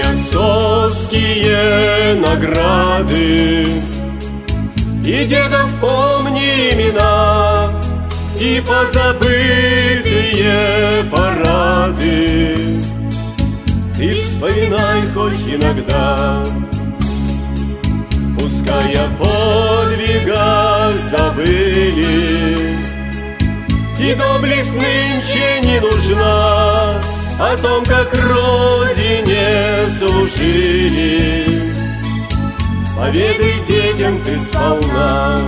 отцовские награды. И дедов помни имена И позабытые парады. Ты вспоминай хоть иногда Пускай о подвигах забыли. И доблесть нынче не нужна О том, как родине служили Поведай детям ты сполна.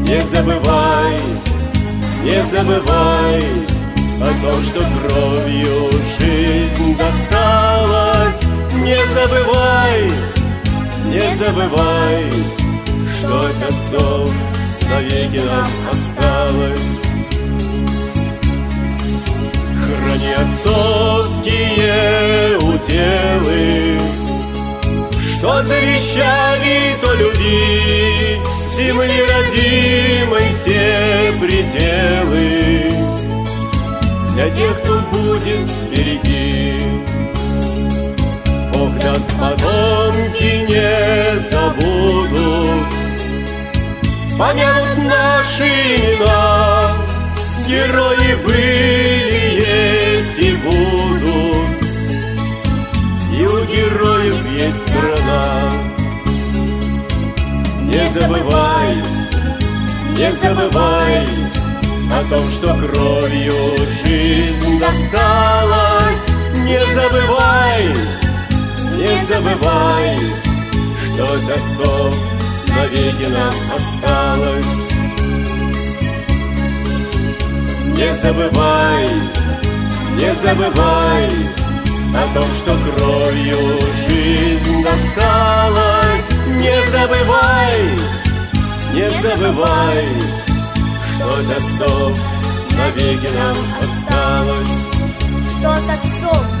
Не забывай, не забывай О том, что кровью жизнь досталась. Не забывай, не забывай Что от отцов навеки нам завещали, то люби. Земли родимой все пределы. Для тех, кто будет сбереги Бог даст потомки не забудут. Помянут наши имена. Герои были, не забывай О том, что кровью жизнь досталась. Не забывай, не забывай Что от отцов навеки нам осталось. Не забывай, не забывай о том, что кровью жизнь досталась. Не забывай, не забывай, что от отцов навеки нам осталось. Что от отцов